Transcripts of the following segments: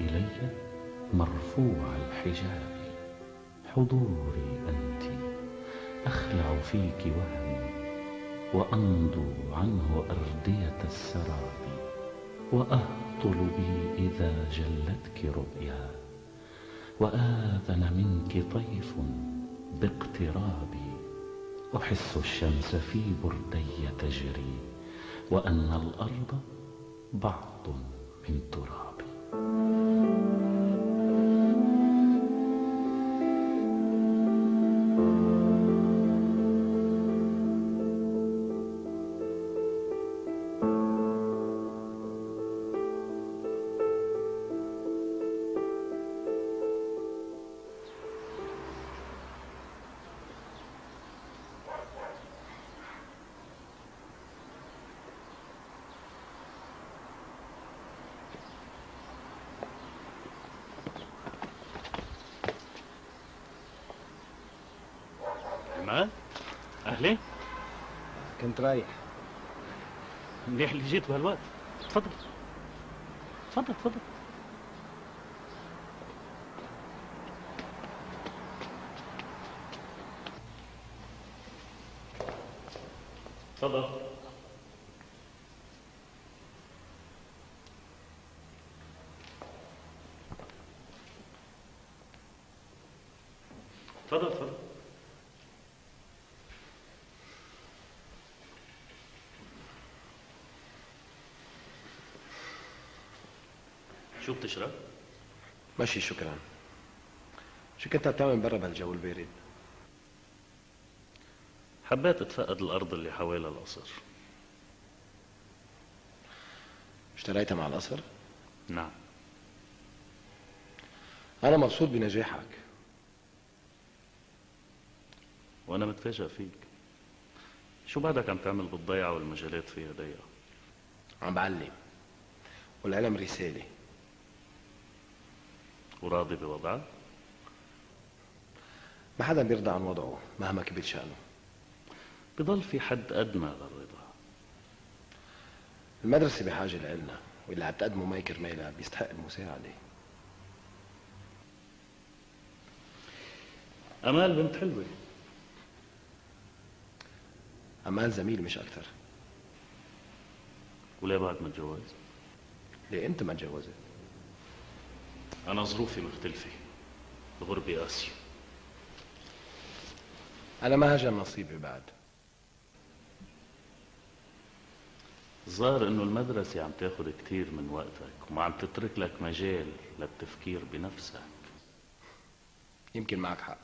إلي مرفوع الحجاب. حضوري أنت أخلع فيك وهمي وأمضو عنه أردية السراب وأهطل بي إذا جلتك رؤيا وآذن منك طيف باقترابي أحس الشمس في بردي تجري وأن الأرض بعض من ترابي うん。كنت رايح منيح اللي جيت بهالوقت؟ تفضل. تفضل تفضل. تفضل تفضل شو بتشرب؟ ماشي شكرا شو كنت بتعمل برا بهالجو البارد؟ حبيت اتفقد الأرض اللي حوالي القصر. اشتريتها مع القصر؟ نعم. أنا مبسوط بنجاحك. وأنا متفاجئ فيك. شو بعدك عم تعمل بالضيعة والمجالات فيها ضيقة؟ عم بعلم. والعلم رسالة. وراضي بوضعك ما حدا بيرضى عن وضعه مهما كبر شأنه. بضل في حد ادنى للرضا المدرسة بحاجة لإلنا واللي عم تقدمه مي كرمالها بيستحق المساعدة أمال بنت حلوة. أمان زميل مش أكثر. وليه بعد ما تجوز؟ ليه أنت ما تجوزت؟ أنا ظروفي مختلفة الغربة قاسية أنا ما هجم نصيبي بعد. الظاهر إنه المدرسة عم تاخد كتير من وقتك وما عم تترك لك مجال للتفكير بنفسك. يمكن معك حق.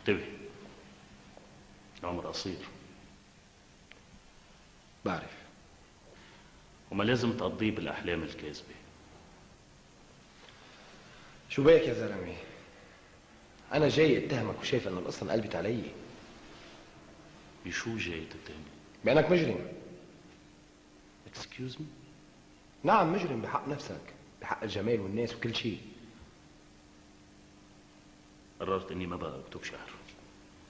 انتبه. العمر قصير. بعرف. وما لازم تقضيه بالأحلام الكاذبة. شو بك يا زلمة؟ أنا جاي أتهمك وشايف إنه القصة انقلبت علي. بشو جاي تتهمني؟ بأنك مجرم. excuse me نعم مجرم بحق نفسك بحق الجمال والناس وكل شيء. قررت إني ما بقى أكتب شعر.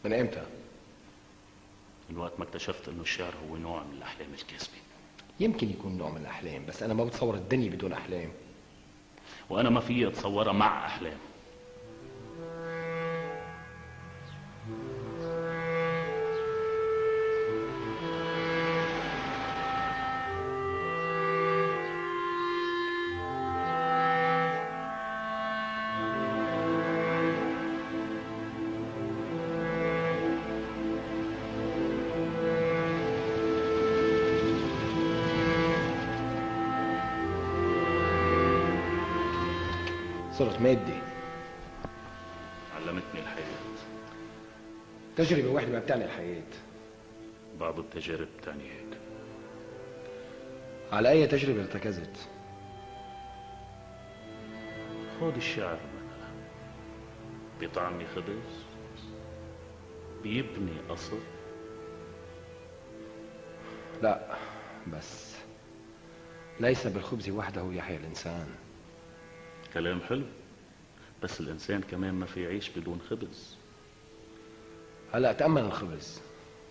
من إمتى؟ من وقت ما اكتشفت إنه الشعر هو نوع من الأحلام الكاذبة. يمكن يكون نوع من الأحلام بس أنا ما بتصور الدنيا بدون أحلام. وأنا ما فيي اتصورها مع احلام صرت مادي. علمتني الحياة. تجربة واحدة ما بتعني الحياة. بعض التجارب تعني هيك على أي تجربة ارتكزت؟ خذ الشعر مثلا. بطعم خبز؟ بيبني قصر لا بس ليس بالخبز وحده يحيا الإنسان. كلام حلو بس الإنسان كمان ما في يعيش بدون خبز. هلا تأمن الخبز.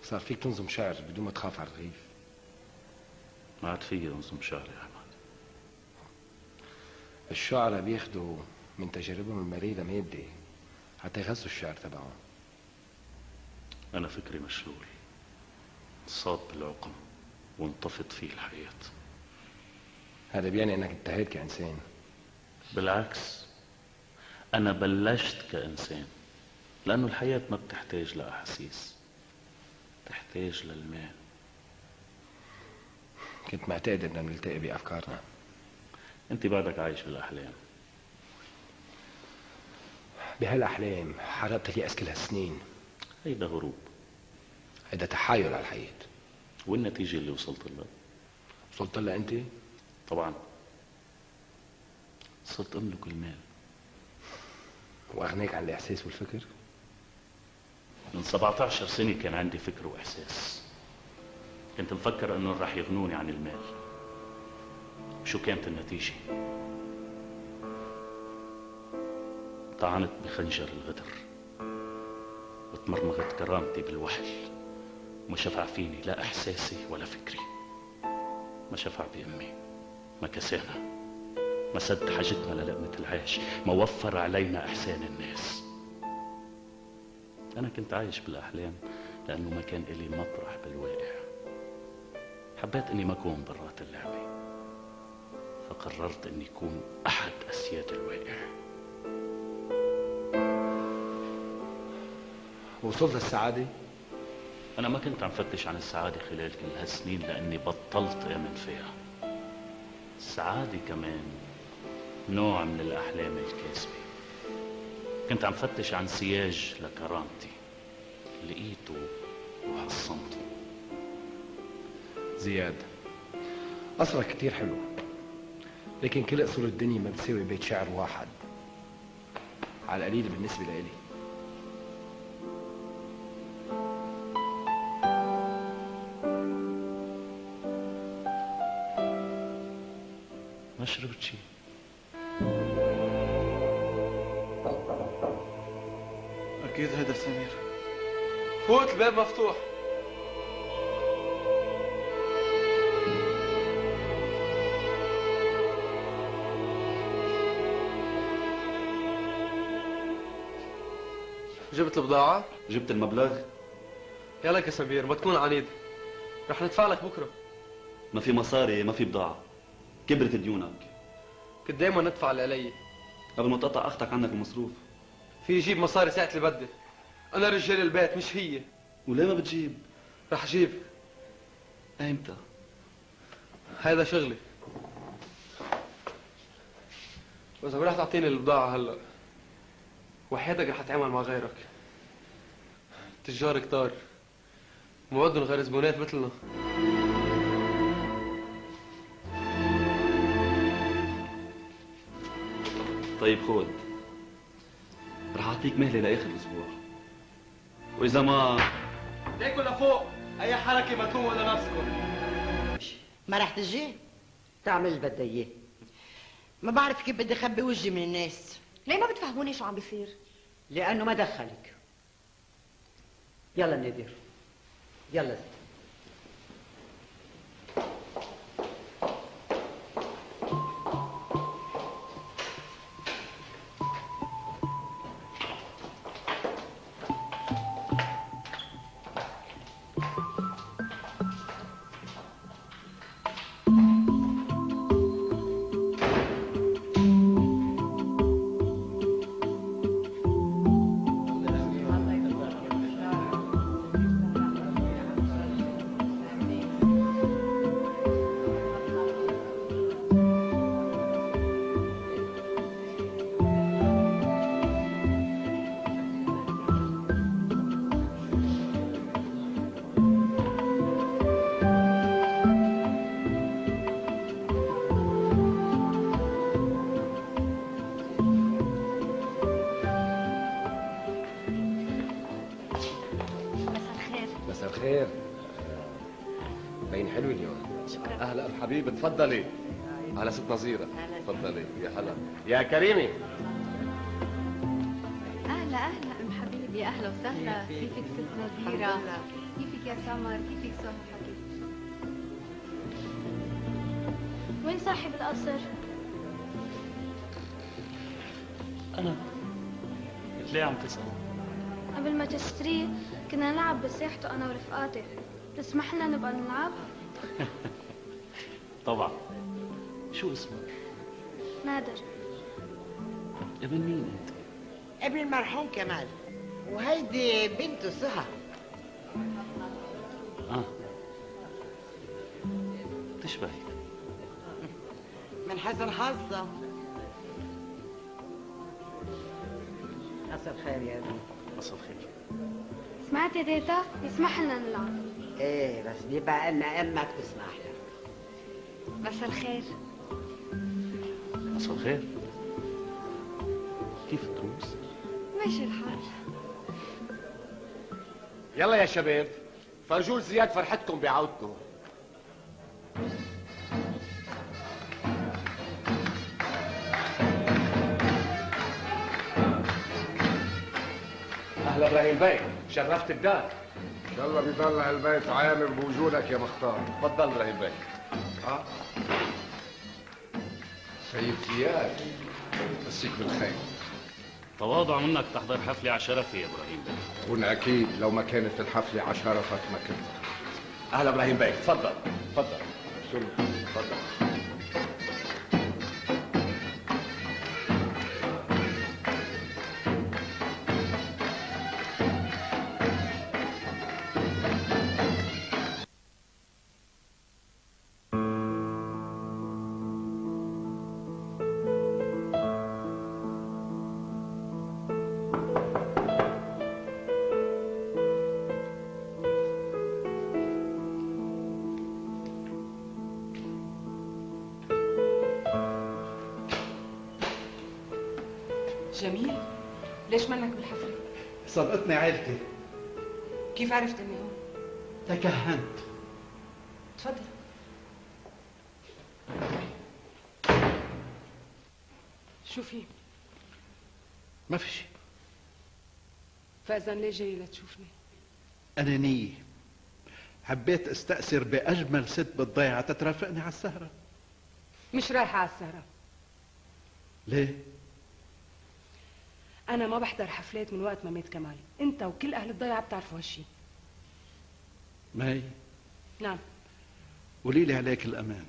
صار فيك تنظم شعر بدون ما تخاف على الرغيف. ما عاد فيي أنظم شعري يا أحمد. الشعراء بياخدوا من تجاربهم المريرة مادة حتى يغذوا الشعر تبعهم. أنا فكري مشلول. صاب بالعقم وانطفت فيه الحياة. هذا بيعني إنك انتهيت كإنسان. بالعكس أنا بلشت كإنسان لأنه الحياة ما بتحتاج لأحاسيس بتحتاج للماء كنت معتقد إننا نلتقي بأفكارنا. أنت بعدك عايش بالأحلام. بهالأحلام حرقت لي كل هالسنين. هيدا هروب. هيدا تحايل على الحياة. والنتيجة اللي وصلت لها؟ وصلت لها أنت؟ طبعا. صرت أملك المال وأغنيك عن الإحساس والفكر؟ من 17 سنة كان عندي فكر وإحساس. كنت مفكر أنه رح يغنوني عن المال. شو كانت النتيجة؟ طعنت بخنجر الغدر. وتمرمغت كرامتي بالوحل. وما شفع فيني لا إحساسي ولا فكري. ما شفع بأمي. ما كسانا. ما سد حاجتنا للقمة العيش ما وفر علينا إحسان الناس. أنا كنت عايش بالأحلام لأنه ما كان إلي مطرح بالواقع. حبيت إني ما أكون برات اللعبة. فقررت إني أكون أحد أسياد الواقع. وصلت للسعادة؟ أنا ما كنت عم فتش عن السعادة خلال كل هالسنين لأني بطلت آمن فيها. السعادة كمان نوع من الأحلام الكاذبة. كنت عم فتش عن سياج لكرامتي. لقيته وحصنته زياد قصرك كتير حلو. لكن كل قصور الدنيا ما بتساوي بيت شعر واحد. على القليل بالنسبة لإلي. فوت الباب مفتوح. جبت البضاعة؟ جبت المبلغ. يلا يا سمير ما تكون عنيد. رح ندفع لك بكرة. ما في مصاري ما في بضاعة. كبرت ديونك. كنت دايما ندفع اللي علي؟ قبل ما تقطع أختك عنك المصروف. في يجيب مصاري ساعة اللي بدي. أنا رجال البيت مش هي. وليه ما بتجيب؟ رح أجيب. ايمتى هذا شغلي. وإذا ما رح تعطيني البضاعة هلأ. وحياتك رح أتعامل مع غيرك. تجار كتار. موعدهم غير زبونات مثلنا. طيب خود رح أعطيك مهلة لآخر الأسبوع. وإذا ما ليكوا لفوق. أي حركة ما تكون ولا نفسكم. ما رح تجي؟ تعمل اللي بدها إياه. ما بعرف كيف بدي أخبي وجهي من الناس. ليه ما بتفهموني شو عم بيصير؟ لأنه ما دخلك. يلا نادر. يلا زين. حبيبي تفضلي. على ست نظيرة. تفضلي. يا هلا. يا كريمي. أهلا أهلا. أم حبيبي أهلا وسهلا. كيفك؟ ست نظيرة؟ كيفك يا سمر؟ كيفك صح حكي وين صاحب القصر؟ أنا. ليه عم تسأل؟ قبل ما تشتريه كنا نلعب بساحته أنا ورفقاتي. تسمح لنا نبقى نلعب؟ طبعا. شو اسمك؟ نادر. ابن مين أنت؟ ابن المرحوم كمال. وهيدي بنته سهى آه. تشبهي. من حسن حظها حسن خير يا ابني. أصل خير. سمعت يا تيتا؟ يسمح لنا نلعب. إيه بس بيبقى ان أمك تسمح لك بس الخير. أصل خير كيف الدروس؟ ماشي الحال. يلا يا شباب فرجوا زياد فرحتكم بعودته. أهلا إبراهيم بي شرفت الدار. ان شاء الله بيضل البيت عامر بوجودك يا مختار. تفضل إبراهيم بي آه سيد زياد مسيك بالخير. تواضع منك تحضر حفلة على شرفي يا إبراهيم. بيه كون أكيد لو ما كانت الحفلة على شرفك ما كنت. أهلا إبراهيم بي تفضل. تفضل. شو؟ تفضل. جميل ليش منك بالحفلة؟ سبقتني عيلتي كيف عرفت إني هون؟ تكهنت تفضل شو في؟ ما في شيء فإذا ليه جاي لتشوفني؟ أنانية حبيت أستأثر بأجمل ست بالضيعة تترافقني على السهرة مش رايحة على السهرة ليه؟ أنا ما بحضر حفلات من وقت ما مات كمال. أنت وكل أهل الضيعة بتعرفوا هالشي. ماي؟ نعم. قولي لي عليك الأمان.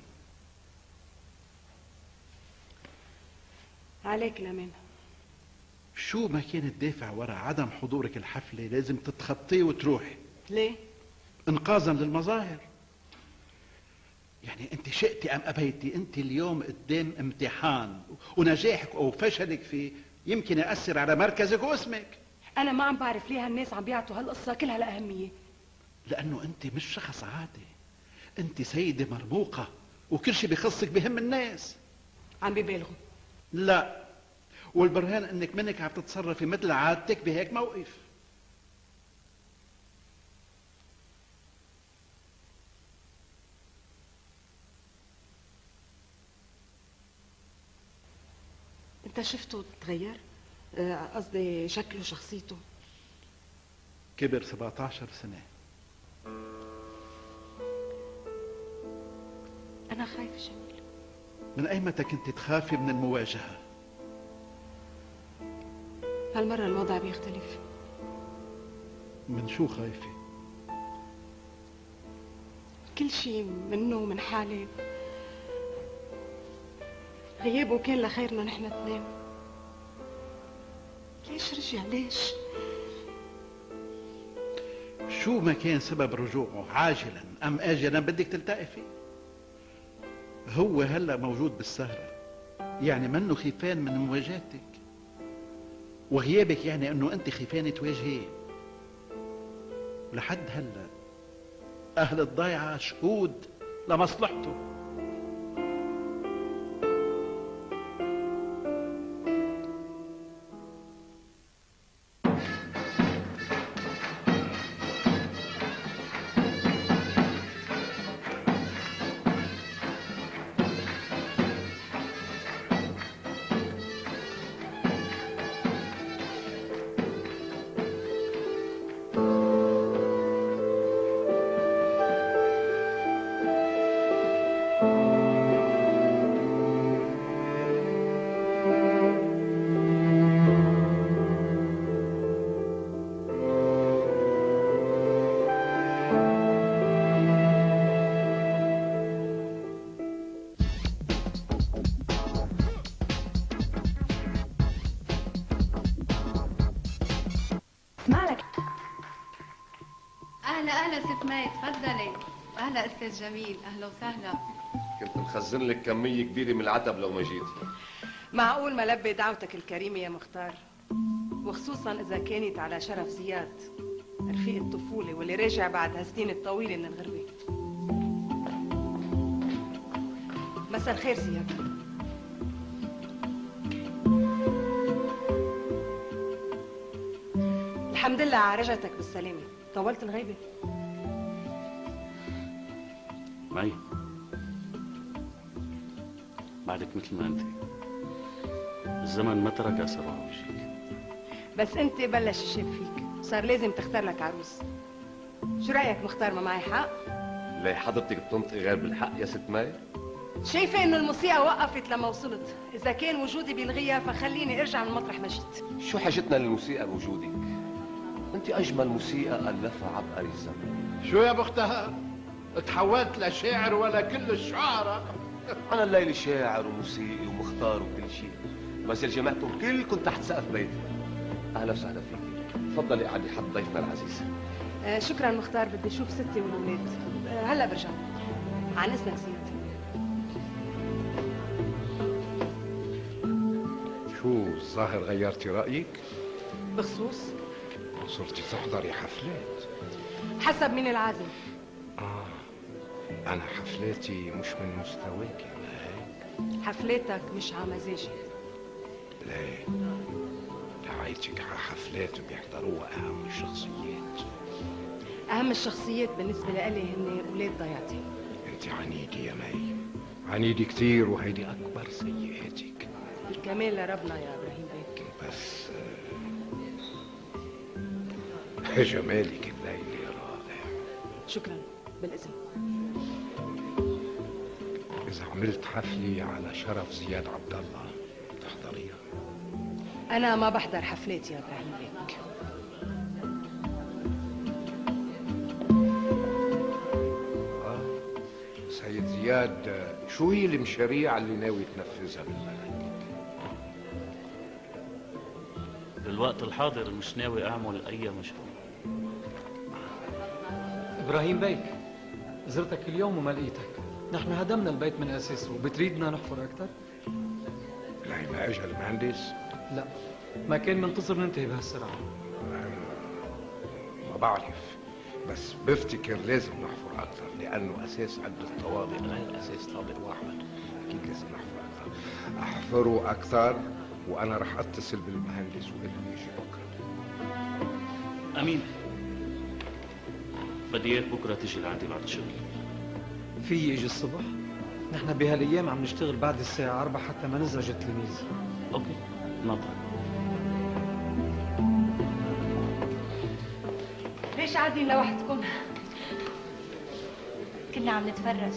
عليك الأمان. شو ما كان الدافع وراء عدم حضورك الحفلة لازم تتخطيه وتروحي. ليه؟ انقاذا للمظاهر. يعني أنت شئتي أم ابيتي أنت اليوم قدام امتحان ونجاحك أو فشلك فيه يمكن يأثر على مركزك واسمك. أنا ما عم بعرف ليه هالناس عم بيعطوا هالقصة كلها الأهمية لأنه أنت مش شخص عادي. أنت سيدة مرموقة وكل شيء بخصك بهم الناس. عم ببالغوا. لا. والبرهان إنك منك عم تتصرفي مثل عادتك بهيك موقف. أنت شفته تغير؟ آه، قصدي شكله شخصيته. كبر 17 سنة. أنا خايفة جميل من ايمتى كنت تخافي من المواجهة؟ هالمرة الوضع بيختلف. من شو خايفة؟ كل شيء منه ومن حالي. غيابه كان لخيرنا نحن اثنين ليش رجع؟ ليش؟ شو ما كان سبب رجوعه؟ عاجلا أم اجلا بدك تلتقي فيه؟ هو هلأ موجود بالسهرة. يعني منه خيفان من مواجهتك. وغيابك يعني إنه أنت خيفانه تواجهيه. لحد هلأ أهل الضيعة شهود لمصلحته. أهلا أستاذ جميل. أهلا وسهلا. كنت مخزن لك كمية كبيرة من العتب لو ما جيتي معقول ما لبي دعوتك الكريمة يا مختار؟ وخصوصا إذا كانت على شرف زياد رفيق الطفولة واللي راجع بعد هالسنين الطويلة من الغربة. مساء الخير زياد. الحمد لله على رجعتك بالسلامة. طولت الغيبة. معي بعدك مثل ما أنت. الزمن ما ترك اثر على وجهك بس أنت بلش الشاب فيك. صار لازم تختار لك عروس. شو رأيك مختار ما معي حق؟ ليه حضرتك بتنطقي غير بالحق يا ست ماي شايفة إنه الموسيقى وقفت لما وصلت. إذا كان وجودي بيلغيها فخليني أرجع من مطرح ما جيت. شو حاجتنا للموسيقى بوجودك؟ أنت أجمل موسيقى ألفها عبقري الزمن. شو يا مختار تحولت لشاعر ولا كل الشعراء. أنا الليل شاعر وموسيقي ومختار وكل شيء بس اللي جمعتهم كلكم تحت سقف بيتي. أهلا وسهلا فيك. تفضلي قعدي حد ضيفنا العزيز. آه شكرا مختار بدي أشوف ستي والولاد. آه هلا برجع. عن اذنك زياد شو الظاهر غيرتي رأيك؟ بخصوص؟ صرتي تحضري حفلات. حسب مين العازم. أنا حفلاتي مش من مستواك لا هيك حفلاتك مش على مزاجي ليه دعايتك على حفلات بيحضروها أهم الشخصيات أهم الشخصيات بالنسبة لي هن أولاد ضيعتي. أنت عنيدة يا مي. عنيدة كتير وهيدي أكبر سيئاتك. الكمال لربنا يا إبراهيم بيك. بس آه، جمالك الليلة رائع. شكرا بالإذن. عملت حفلة على شرف زياد عبد الله تحضريها أنا ما بحضر حفلات يا إبراهيم بيك آه. سيد زياد شو هي المشاريع اللي ناوي تنفذها بالبلد؟ بالوقت الحاضر مش ناوي أعمل أي مشروع إبراهيم بيك زرتك اليوم وما لقيتك نحن هدمنا البيت من اساسه بتريدنا نحفر أكثر لهي ما اجى المهندس. لا ما كان منتظر ننتهي بهالسرعة. ما بعرف بس بفتكر لازم نحفر أكثر لأنه أساس عدة طوابق. غير أساس طابق واحد؟ أكيد لازم نحفر أكثر احفروا أكثر وأنا رح أتصل بالمهندس وقال له يجي بكرة. أمين. بدي إياك بكرة تيجي لعندي بعد الشغل في يجي الصبح. نحن بهالأيام عم نشتغل بعد الساعة 4 حتى ما نزعج التلاميذ أوكي نطر ليش قاعدين لوحدكم؟ كنا عم نتفرج.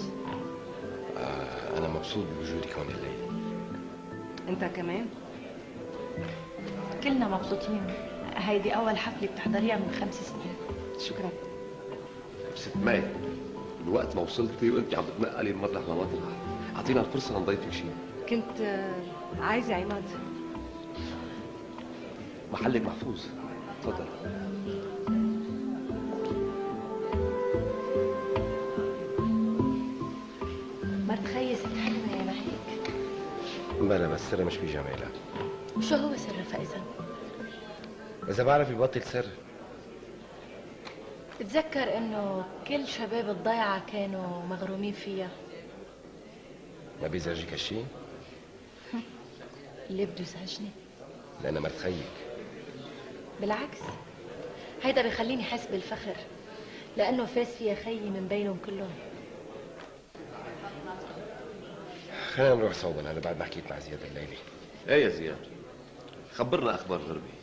آه أنا مبسوط بوجودك هون الليلة أنت كمان؟ كلنا مبسوطين. هيدي أول حفلة بتحضريها من خمس سنين. شكرا. ست ماي من وقت ما وصلتي وانت عم تتنقلي من مطرح لمطرح أعطينا الفرصة لنضيفك شيء كنت عايزه عماد. محلك محفوظ. تفضل ما تخيس حلوة يا ما هيك بلا بس سر مش بجمالها شو هو سر فاذا إذا بعرف يبطل سر. بتذكر إنه كل شباب الضيعة كانوا مغرومين فيها؟ ما بيزعجك هالشيء اللي بده يزعجني؟ لانها مرت خيك. بالعكس. هيدا بخليني حس بالفخر لأنه فاز فيها خيي من بينهم كلهم. خلينا نروح صوبا أنا بعد ما حكيت مع زياد الليلة إيه يا زياد خبرنا أخبار غربي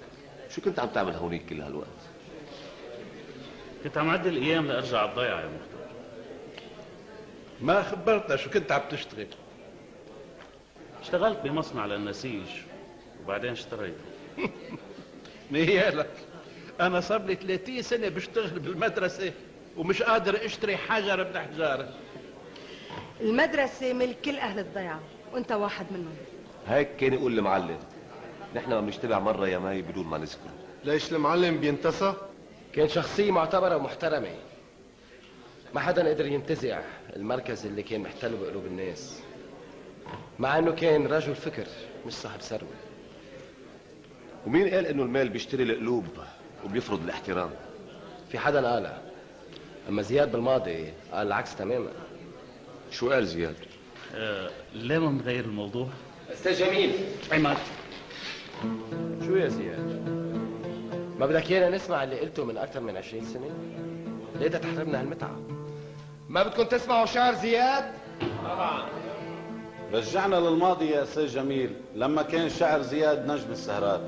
شو كنت عم تعمل هونيك كل هالوقت؟ كنت عم عدل الأيام لأرجع على الضيعة يا مختار. ما خبرتنا شو كنت عم تشتغل؟ اشتغلت بمصنع للنسيج وبعدين اشتريته. نيالك أنا صار لي 30 سنة بشتغل بالمدرسة ومش قادر أشتري حجر من حجارة. المدرسة ملك كل أهل الضيعة وأنت واحد منهم. هيك كان يقول المعلم نحن ما بنجتمع مرة يا ماي بدون ما نذكره. ليش المعلم بينتسى؟ كان شخصية معتبرة ومحترمة. ما حدا قدر ينتزع المركز اللي كان محتله بقلوب الناس. مع إنه كان رجل فكر مش صاحب ثروة. ومين قال إنه المال بيشتري القلوب وبيفرض الاحترام؟ في حدا قالها. أما زياد بالماضي قال العكس تماما. شو قال زياد؟ آه ليه ما نغير الموضوع. أستاذ جميل. عماد. شو يا زياد؟ ما بدك ايانا نسمع اللي قلته من أكثر من 20 سنة؟ ليه تحرمنا هالمتعة؟ ما بدكم تسمعوا شعر زياد؟ طبعا. رجعنا للماضي يا أستاذ جميل لما كان شعر زياد نجم السهرات.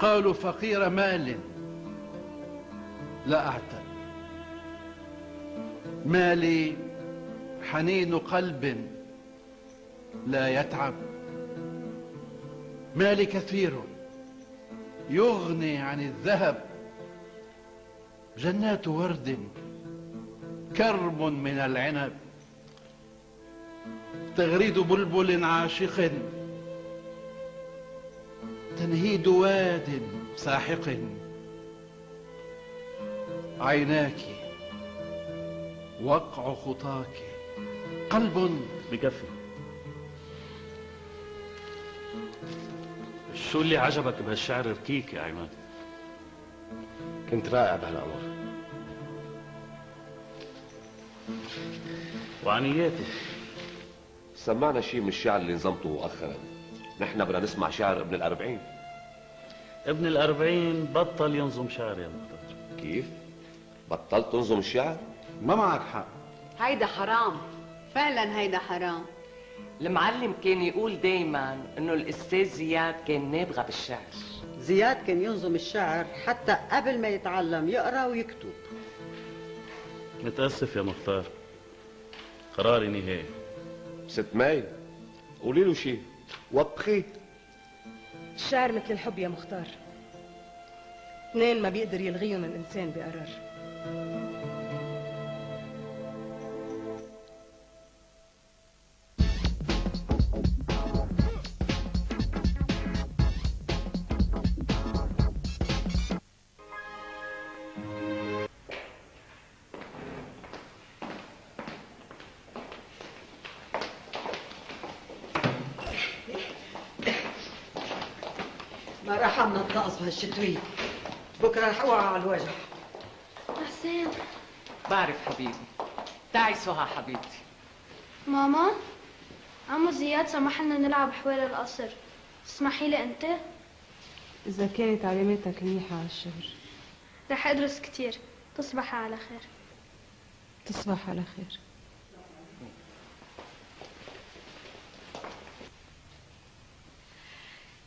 قالوا فقير مال. لا أعتب مالي حنين قلب لا يتعب. مالي كثير يغني عن الذهب. جنات ورد كرم من العنب. تغريد بلبل عاشق. تنهيد واد ساحق. عيناك وقع خطاك قلب بكفي. شو اللي عجبك بهالشعر ركيك يا عماد كنت رائع بهالأمر. وعنياتي. سمعنا شيء من الشعر اللي نظمته مؤخرا. نحن بدنا نسمع شعر ابن الأربعين. ابن الأربعين بطل ينظم شعر يا مختار كيف؟ بطلت تنظم الشعر؟ ما معك حق. هيدا حرام. فعلا هيدا حرام. المعلم كان يقول دايما إنه الأستاذ زياد كان نابغة بالشعر. زياد كان ينظم الشعر حتى قبل ما يتعلم يقرأ ويكتب. متأسف يا مختار. قراري نهائي. ست ماي قولي له شيء وبخي الشعر مثل الحب يا مختار. اثنين ما بيقدر يلغيهم الإنسان بقرار. ما راح الطقس بهالشتوية بكرة رح أوعى على الوجه. حسين بعرف حبيبي. تعي سهى حبيبتي. ماما عمو زياد سمح لنا نلعب حوالي القصر. تسمحي لي أنت؟ إذا كانت علاماتك منيحة على الشغل رح أدرس كتير. تصبحي على خير. تصبح على خير.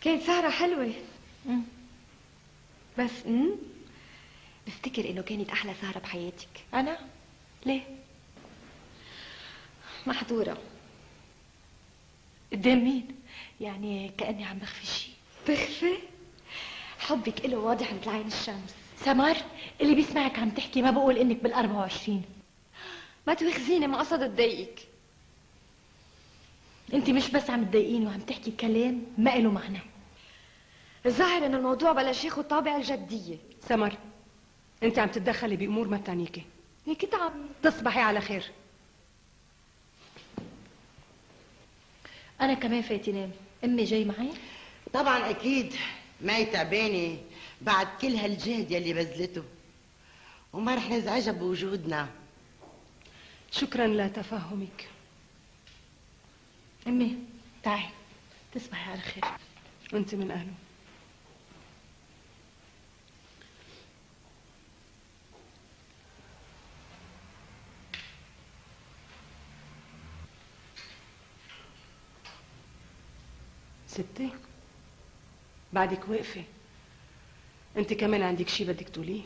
كانت سهرة حلوة. بس امم بفتكر إنه كانت أحلى سهرة بحياتك؟ أنا؟ ليه؟ محظورة. قدام مين؟ يعني كأني عم بخفي شيء. بخفي؟ حبك له واضح مثل عين الشمس. سمر اللي بيسمعك عم تحكي ما بقول إنك بال 24 ما تواخذيني ما قصد تضايقك أنت مش بس عم تضايقيني وعم تحكي كلام ما له معنى. الظاهر إن الموضوع بلش ياخذ طابع الجدية. سمر انت عم تتدخلي بأمور ما بتعنيكي. هيك تعب تصبحي على خير. أنا كمان فايتة نام أمي جاي معي؟ طبعا أكيد. معي تعبانه بعد كل هالجهد يلي بذلته. وما رح نزعجها بوجودنا. شكرا لتفهمك. أمي تعي تصبحي على خير. وانت من أهله. ستي بعدك واقفة. انت كمان عندك شي بدك تقوليه؟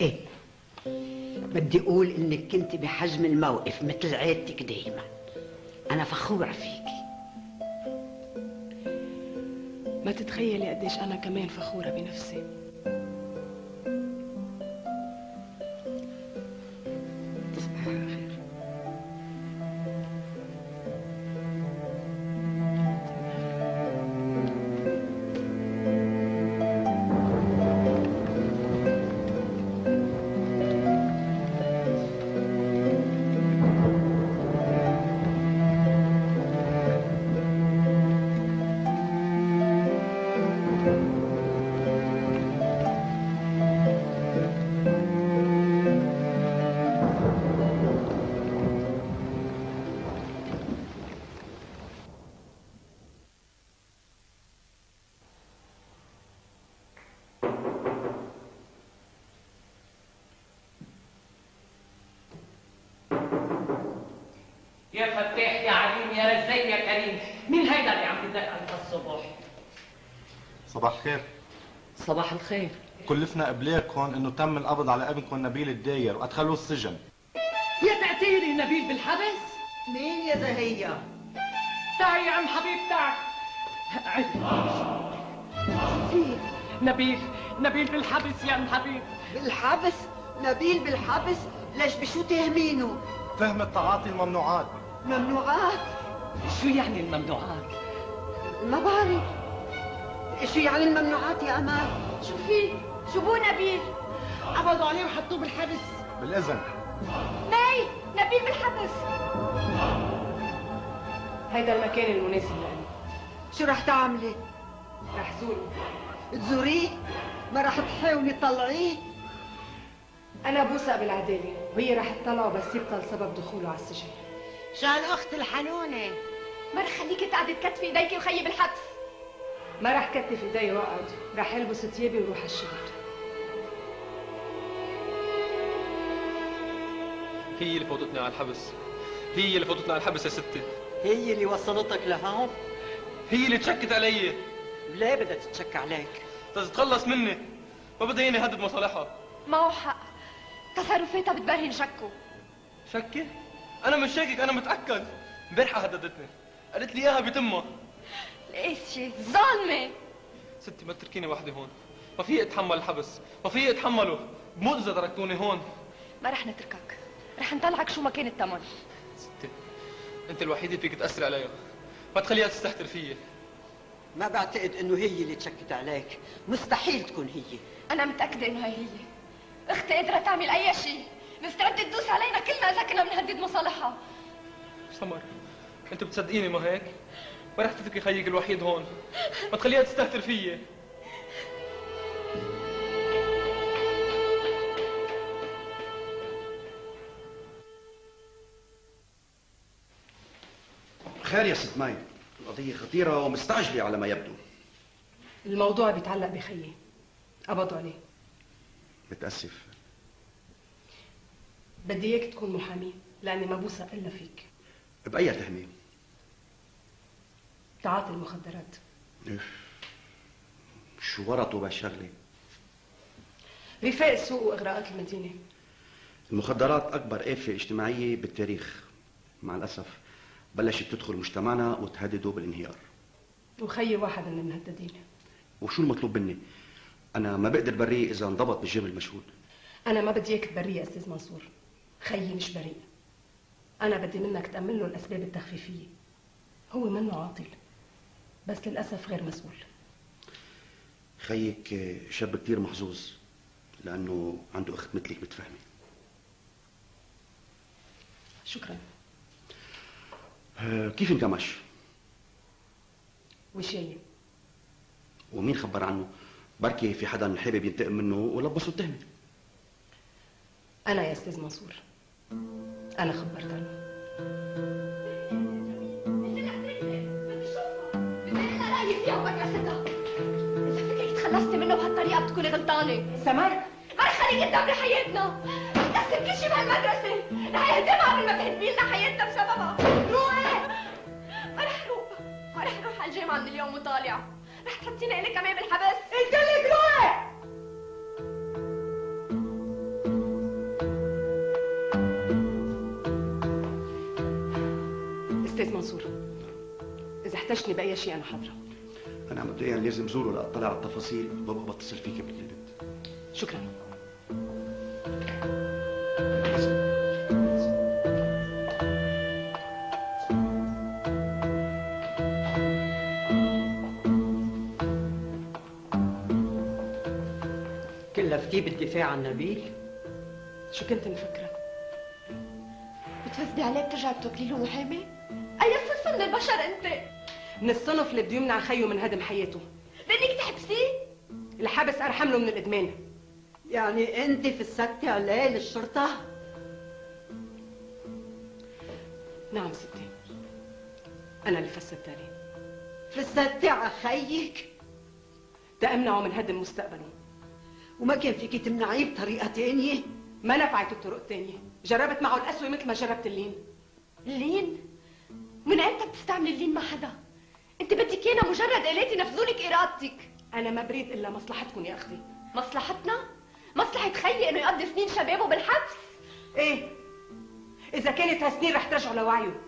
إيه. بدي أقول إنك كنت بحجم الموقف مثل عادتك دايما. أنا فخورة فيكي ما تتخيلي قديش أنا كمان فخورة بنفسي. يا فتاح يا عليم يا رزاق يا كريم. مين هيدا اللي عم يدق على الصبح؟ صباح الخير. صباح الخير. كلفنا ابلاغكم إنه تم القبض على ابنكم نبيل الداير وأدخلوه السجن. يا تعتيري نبيل بالحبس؟ مين يا زهية؟ تعي يا عم حبيب تعي. نبيل نبيل بالحبس يا عم حبيب. بالحبس؟ نبيل بالحبس؟ ليش بشو تهمينه؟ فهم تعاطي الممنوعات. ممنوعات؟ شو يعني الممنوعات؟ ما بعرف شو يعني الممنوعات يا أمال؟ شو في؟ شو بو نبيل؟ قبضوا عليه وحطوه بالحبس بالإذن مي نبيل بالحبس هيدا المكان المناسب لإلي شو رح تعملي؟ رح زوره تزوريه؟ ما رح تحاولي تطلعيه؟ أنا بوثق بالعدالة وهي رح تطلعه بس يبطل سبب دخوله على السجن شان أخت الحنونة؟ ما رح خليكي تقعدي تكتفي إيديكي وخيي بالحبس. ما رح كتف إيدي وأقعد رح ألبس ثيابي وروح على الشغل. هي اللي فوتتني على الحبس. هي اللي فوتتني على الحبس يا ستي. هي اللي وصلتك لهون؟ هي اللي تشكت علي. ليه بدها تتشك عليك؟ تتخلص مني. ما بدها ياني هدد مصالحها. معه حق. تصرفاتها بتبرهن شكه شكي؟ أنا مش شاكك أنا متأكد. امبارحه هددتني قالت لي إياها بتمها. القاسية ظالمة. ستي ما تتركيني وحدي هون. ما في اتحمل الحبس. ما في اتحمله بموت إذا تركتوني هون. ما رح نتركك. رح نطلعك شو ما كان الثمن ستي أنت الوحيدة فيك تاثري عليها ما تخليها تستهتر فيي. ما بعتقد إنه هي اللي تشكت عليك. مستحيل تكون هي. أنا متأكدة إنه هي هي. أختي قادرة تعمل أي شيء. مستعدة تدوس علينا كلنا إذا كنا بنهدد مصالحها. سمر انت بتصدقيني ما هيك؟ ما رح تتركي خيك الوحيد هون. ما تخليها تستهتر فيي. خير يا ست ماي. القضية خطيرة ومستعجلة على ما يبدو. الموضوع بيتعلق بخيي. قبضوا عليه. متأسف. بدي إياك تكون محامي لأني ما بوثق إلا فيك. بأي تهمة تعاطي المخدرات. شو ورطوا بهالشغلة؟ رفاق السوق وإغراءات المدينة. المخدرات أكبر آفة اجتماعية بالتاريخ مع الأسف. بلشت تدخل مجتمعنا وتهدده بالانهيار. وخيي واحد من المهددين. وشو المطلوب مني؟ أنا ما بقدر بريه إذا انضبط بالجرم المشهود. أنا ما بدي إياك تبريه أستاذ منصور. خيي مش بريء. أنا بدي منك تأمن له الأسباب التخفيفية. هو منه عاطل بس للأسف غير مسؤول. خيك شاب كتير محظوظ لأنه عنده أخت مثلك متفهمة شكرا. آه، كيف انكمش؟ وشاية ومين خبر عنه؟ بركي في حدا حابب ينتقم منه ولبسه التهمة؟ أنا يا أستاذ منصور. أنا فكرك تخلصتي منه بهالطريقة بتكوني غلطانة سمر رح خليك تدمري حياتنا تقسم كل شيء بهالمدرسة رح يهدمها قبل ما تهدمي لنا حياتنا بسببها روحي ما رح روح ما رح روح على الجامعة من اليوم وطالعة رح تحطيني إلي كمان بالحبس قلت لك روحي أستاذ منصور. إذا احتجتني بأي شيء أنا حاضرة. أنا مبدئيا لازم زوره لأطلع على التفاصيل ببقى بتصل فيك بالليل. شكرا. كلفتيه بالدفاع عن نبيل. شو كنت مفكرة؟ بتفسدي عليه بترجعي بتوكلي له محامي أي صنف من البشر أنت. من الصنف اللي بده يمنع خيه من هدم حياته. بدك تحبسيه الحبس أرحم له من الإدمان. يعني أنت فسدتي عليه للشرطة؟ نعم ستي. أنا اللي فسدت عليه فسدتي على خيك؟ تأمنعه من هدم مستقبله. وما كان فيك تمنعيه بطريقة تانية؟ ما نفعت الطرق التانية. جربت معه القسوة مثل ما جربت اللين. اللين؟ من إمتى بتستعملي اللين مع حدا؟ أنت بدك إيانا مجرد آلاتي ينفذولك إرادتك. أنا ما بريد إلا مصلحتكم يا أختي. مصلحتنا؟ مصلحة خيي إنه يقضي سنين شبابه بالحبس؟ إيه. إذا كانت هالسنين رح ترجعه لوعيه.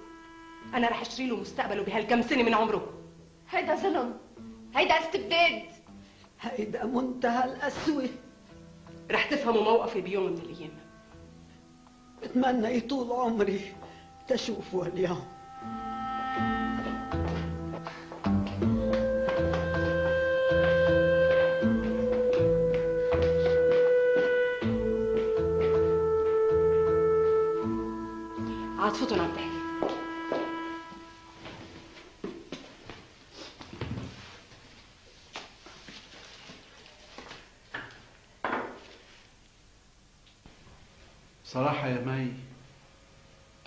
أنا رح أشتري له مستقبله بهالكم سنة من عمره. هيدا ظلم. هيدا استبداد. هيدا منتهى القسوة. رح تفهموا موقفي بيوم من الأيام. بتمنى يطول عمري. تشوفه اليوم. عاطفتهم عم تحكي صراحة يا مي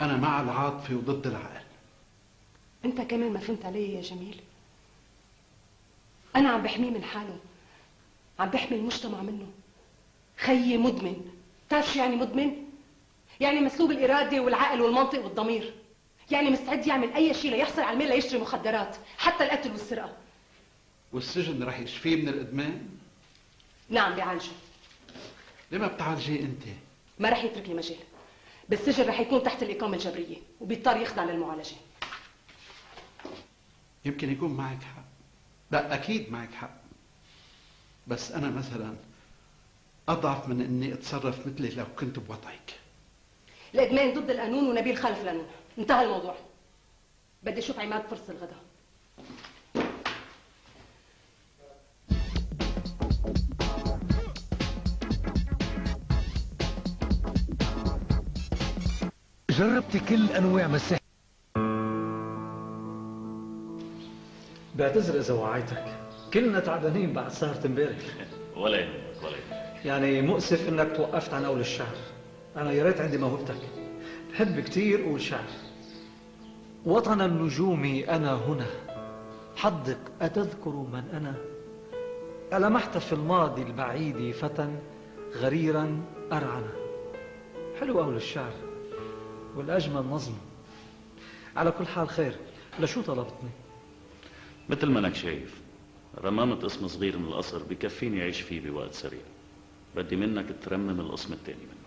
أنا مع العاطفة وضد العقل. أنت كمان ما فهمت علي يا جميل. أنا عم بحميه من حاله عم بحمي المجتمع منه. خيي مدمن. بتعرف شو يعني مدمن؟ يعني مسلوب الإرادة والعقل والمنطق والضمير. يعني مستعد يعمل أي شيء ليحصل على المال ليشتري مخدرات حتى القتل والسرقة. والسجن رح يشفيه من الإدمان؟ نعم بيعالجه ليه ما بتعالجيه أنت؟ ما رح يترك لي مجال. بالسجن رح يكون تحت الإقامة الجبرية وبيضطر يخضع للمعالجة. يمكن يكون معك حق. لا أكيد معك حق. بس أنا مثلا أضعف من إني أتصرف مثلي لو كنت بوضعك. الإدمان ضد القانون ونبيل خلف القانون انتهى الموضوع. بدي أشوف عماد فرصة الغداء. جربت كل أنواع مساحة بعتذر إذا وعيتك. كلنا تعبانين بعد سهرة امبارح. ولا يهمك ولا يهمك. يعني مؤسف إنك توقفت عن أول الشعر أنا يا ريت عندي موهبتك. بحب كتير أقول شعر. وطن النجوم أنا هنا. حدق أتذكر من أنا؟ ألمحت في الماضي البعيد فتى غريرا أرعنا. حلو أول الشعر. والأجمل نظم. على كل حال خير. لشو طلبتني؟ مثل ما أنك شايف. رمامة قسم صغير من القصر بكفيني أعيش فيه بوقت سريع. بدي منك ترمم القسم التاني منه.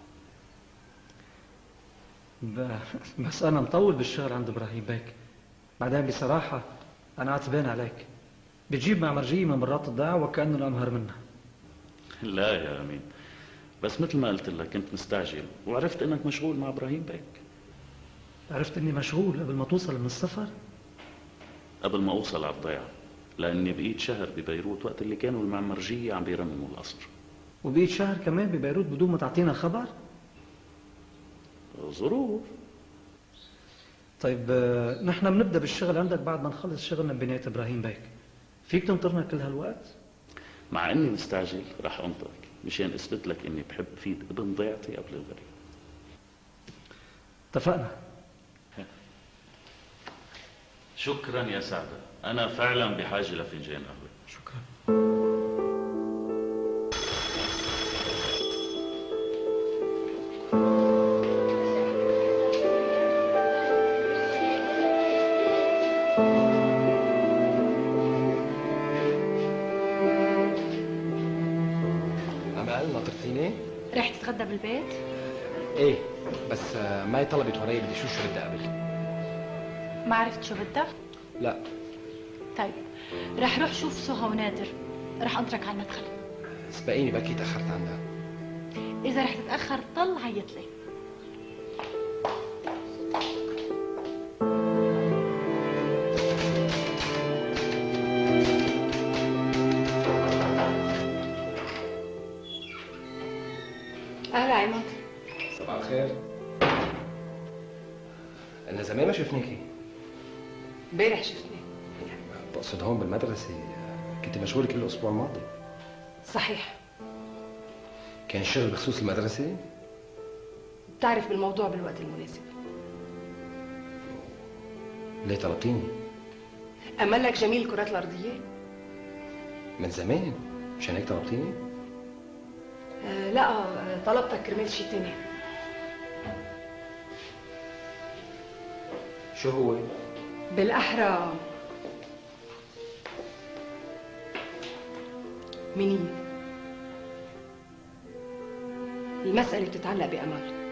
بس أنا مطول بالشغل عند إبراهيم بيك. بعدين بصراحة أنا عتبان عليك. بتجيب مع مرجية من مرات الضيعة وكأنه الأمهر منها. لا يا أمين. بس مثل ما قلت لك كنت مستعجل وعرفت إنك مشغول مع إبراهيم بيك. عرفت إني مشغول قبل ما توصل من السفر؟ قبل ما أوصل على الضيعة لأني بقيت شهر ببيروت وقت اللي كانوا المعمرجية عم بيرمموا القصر. وبقيت شهر كمان ببيروت بدون ما تعطينا خبر؟ ظروف. طيب آه، نحن بنبدأ بالشغل عندك بعد ما نخلص شغلنا ببناية إبراهيم بيك. فيك تنطرنا كل هالوقت؟ مع إني مستعجل رح أنطرك مشان أثبت لك إني بحب افيد ابن ضيعتي قبل الغريب. اتفقنا؟ شكرا يا سعدة أنا فعلا بحاجة لفنجان قهوة. شكرا. طلبت وراي بدي شو شو بدي قبل ما عرفت شو بدك؟ لا. طيب رح روح شوف سهى ونادر. رح أنطرك على المدخل. سبقيني بكي تاخرت عندها إذا رح تتأخر طل عيط لي. امبارح شفتني بقصد هون بالمدرسة آه، كنت مشغولة كل الأسبوع الماضي صحيح كان الشغل بخصوص المدرسة بتعرف بالموضوع بالوقت المناسب ليه طلبتيني؟ أمل لك جميل الكرات الأرضية؟ من زمان مشان هيك طلبتيني؟ آه لا آه، طلبتك كرمال شي تاني شو هو؟ بالاحرى منين؟ المسألة بتتعلق بأمل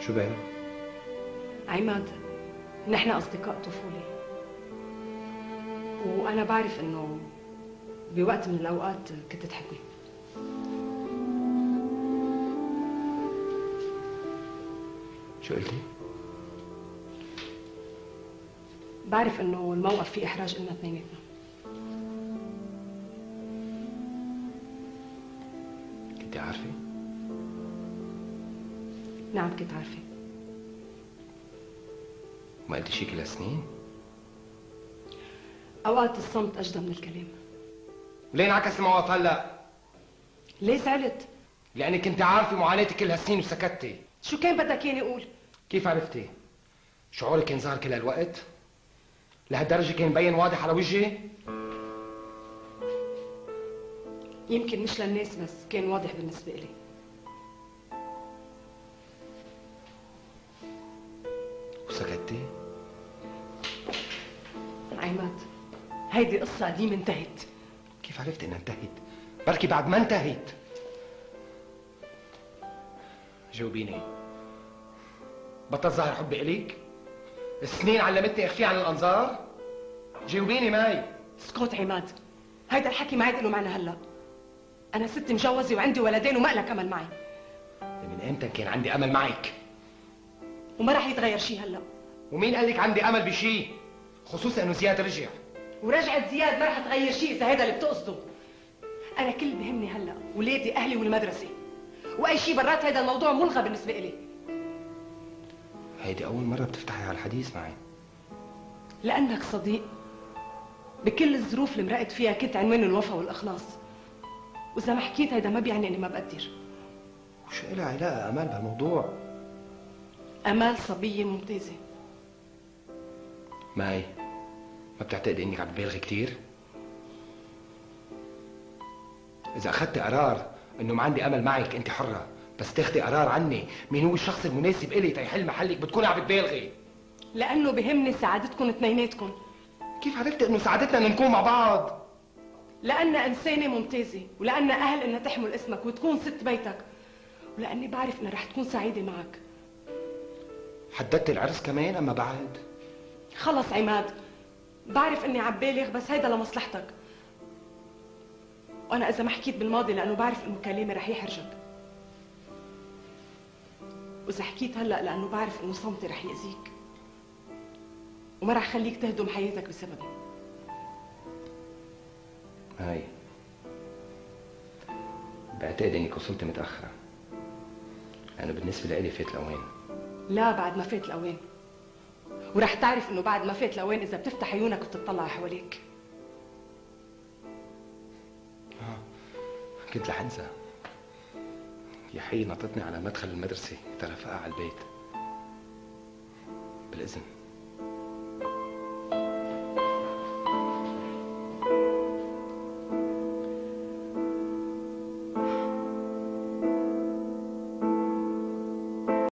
شو بين؟ عماد نحن أصدقاء طفولة. وأنا بعرف إنه بوقت من الأوقات كنت تحبني. شو قلتي؟ بعرف إنه الموقف فيه إحراج إلنا اثنيناتنا كنت عارفة؟ نعم كنت عارفة ما قلتي شي كل هالسنين؟ أوقات الصمت أجدى من الكلام ليه انعكس الموقف هلا؟ ليه زعلت؟ لأنك كنت عارفة معاناتي كل هالسنين وسكتتي شو كان بدك ياني أقول؟ كيف عرفتي؟ شعورك كان ظاهر كل هالوقت؟ لهالدرجة كان مبين واضح على وجهي؟ يمكن مش للناس بس كان واضح بالنسبة إلي وسكتتي؟ عماد هيدي قصة قديمة انتهت كيف عرفت إنها انتهت؟ بركي بعد ما انتهت جاوبيني بطل ظاهر حبي إليك؟ السنين علمتني اخفيه عن الأنظار؟ جاوبيني ماي اسكت عماد. هيدا الحكي ما عاد له معنى هلا. أنا ست مجوزة وعندي ولدين وما لك أمل معي. من إمتى كان عندي أمل معك؟ وما راح يتغير شيء هلا. ومين قال لك عندي أمل بشيء؟ خصوصا إنه زياد رجع. ورجعت زياد ما رح تغير شيء إذا هيدا اللي بتقصده. أنا كل بهمني هلا. ولادي أهلي والمدرسة. وأي شيء برات هيدا الموضوع ملغى بالنسبة إلي. هيدي أول مرة بتفتحي على الحديث معي. لأنك صديق بكل الظروف اللي مرقت فيها كنت عنوان الوفا والإخلاص. وإذا ما حكيت هيدا ما بيعني إني ما بقدر. وشو إلها علاقة أمال بهالموضوع؟ أمال صبية ممتازة. ماي ما بتعتقدي إنك عم تبالغي كثير؟ إذا أخذت قرار إنه ما عندي أمل معك أنت حرة، بس تاخدي قرار عني. مين هو الشخص المناسب إلي تيحل محلك بتكوني عم بتبالغي. لأنه بهمني سعادتكم اثنيناتكم كيف عرفتي إنه سعادتنا إنه نكون مع بعض؟ لأن إنسانة ممتازة ولأن أهل إنها تحمل اسمك وتكون ست بيتك. ولأني بعرف إنها رح تكون سعيدة معك. حددت العرس كمان أما بعد؟ خلص عماد. بعرف إني عم بالغ بس هيدا لمصلحتك. وأنا إذا ما حكيت بالماضي لأنه بعرف إنه كلامي رح يحرجك. وإذا حكيت هلأ لأنه بعرف إنه صمتي رح يأذيك وما رح خليك تهدم حياتك بسببي هاي بعتقد إنك وصلت متأخرة. أنا بالنسبة لإلي فات الأوان. لا بعد ما فات الأوان ورح تعرف إنه بعد ما فات الأوان إذا بتفتح عيونك وبتطلع حواليك كنت رح أنسى. يا حي نطتني على مدخل المدرسة ترافقها على البيت. بالإذن.